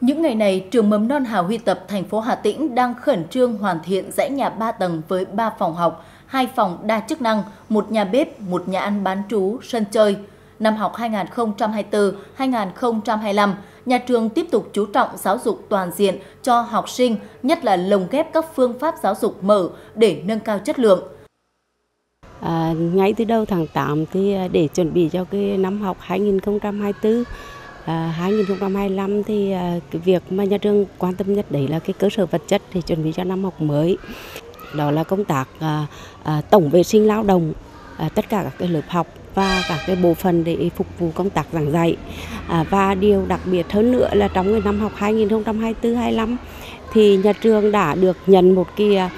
Những ngày này, trường mầm non Hào Huy Tập thành phố Hà Tĩnh đang khẩn trương hoàn thiện dãy nhà 3 tầng với 3 phòng học, 2 phòng đa chức năng, một nhà bếp, một nhà ăn bán trú, sân chơi. Năm học 2024-2025, nhà trường tiếp tục chú trọng giáo dục toàn diện cho học sinh, nhất là lồng ghép các phương pháp giáo dục mở để nâng cao chất lượng. À, ngay từ đầu tháng 8 thì à, để chuẩn bị cho cái năm học 2024 À, 2025 thì à, cái việc mà nhà trường quan tâm nhất đấy là cái cơ sở vật chất để chuẩn bị cho năm học mới. Đó là công tác à, tổng vệ sinh lao động tất cả các cái lớp học và các cái bộ phận để phục vụ công tác giảng dạy. Và điều đặc biệt hơn nữa là trong cái năm học 2024-25 thì nhà trường đã được nhận một cái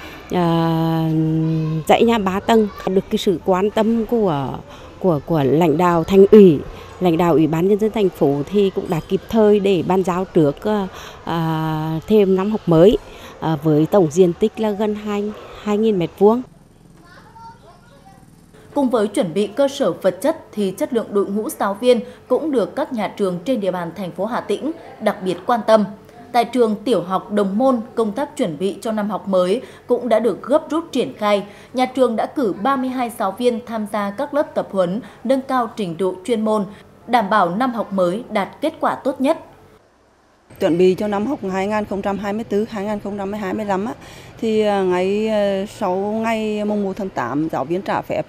dãy nhà ba tầng. Được cái sự quan tâm của của của lãnh đạo thành ủy lãnh đạo ủy ban nhân dân thành phố thì cũng đã kịp thời để ban giao trước à, thêm năm học mới à, với tổng diện tích là gần 2 2.000 mét vuông. Cùng với chuẩn bị cơ sở vật chất thì chất lượng đội ngũ giáo viên cũng được các nhà trường trên địa bàn thành phố Hà Tĩnh đặc biệt quan tâm. Tại trường tiểu học Đồng Môn, công tác chuẩn bị cho năm học mới cũng đã được gấp rút triển khai. Nhà trường đã cử 32 giáo viên tham gia các lớp tập huấn, nâng cao trình độ chuyên môn, đảm bảo năm học mới đạt kết quả tốt nhất. Chuẩn bị cho năm học 2024-2025 thì ờ, ngày ờ, 6 ngày mùng 1 tháng 8 giáo viên trả phép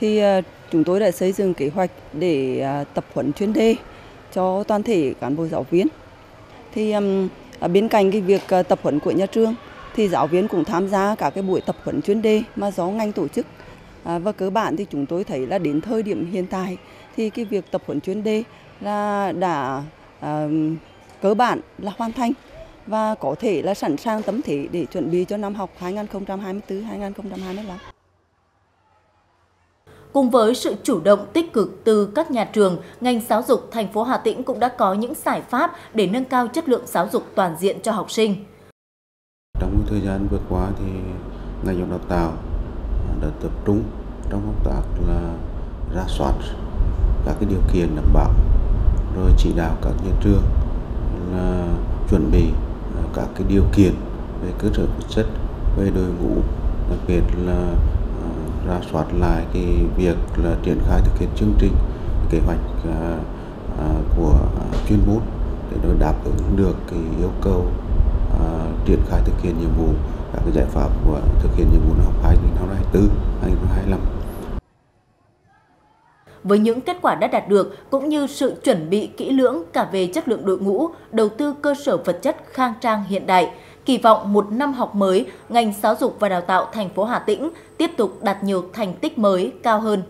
thì ờ, chúng tôi đã xây dựng kế hoạch để tập huấn chuyên đề cho toàn thể cán bộ giáo viên. Thì bên cạnh cái việc tập huấn của nhà trường, thì giáo viên cũng tham gia cả cái buổi tập huấn chuyên đề mà do ngành tổ chức và cơ bản thì chúng tôi thấy là đến thời điểm hiện tại thì cái việc tập huấn chuyên đề là đã uh, cơ bản là hoàn thành và có thể là sẵn sàng tấm thể để chuẩn bị cho năm học 2024-2025. Cùng với sự chủ động tích cực từ các nhà trường, ngành giáo dục thành phố Hà Tĩnh cũng đã có những giải pháp để nâng cao chất lượng giáo dục toàn diện cho học sinh. Trong thời gian vừa qua thì ngành giáo dục đào tạo đã tập trung trong công tác là ra soát các cái điều kiện đảm bảo, rồi chỉ đạo các nhà trường là chuẩn bị à, các cái điều kiện về cơ sở vật chất, về đội ngũ, đặc biệt là à, ra soát lại cái việc là triển khai thực hiện chương trình, kế hoạch à, của chuyên môn để nó đáp ứng được cái yêu cầu triển khai thực hiện nhiệm vụ các cái giải pháp của thực hiện nhiệm vụ năm học 2024 2025 với những kết quả đã đạt được cũng như sự chuẩn bị kỹ lưỡng cả về chất lượng đội ngũ, đầu tư cơ sở vật chất khang trang hiện đại, kỳ vọng một năm học mới, ngành giáo dục và đào tạo thành phố Hà Tĩnh tiếp tục đạt nhiều thành tích mới cao hơn.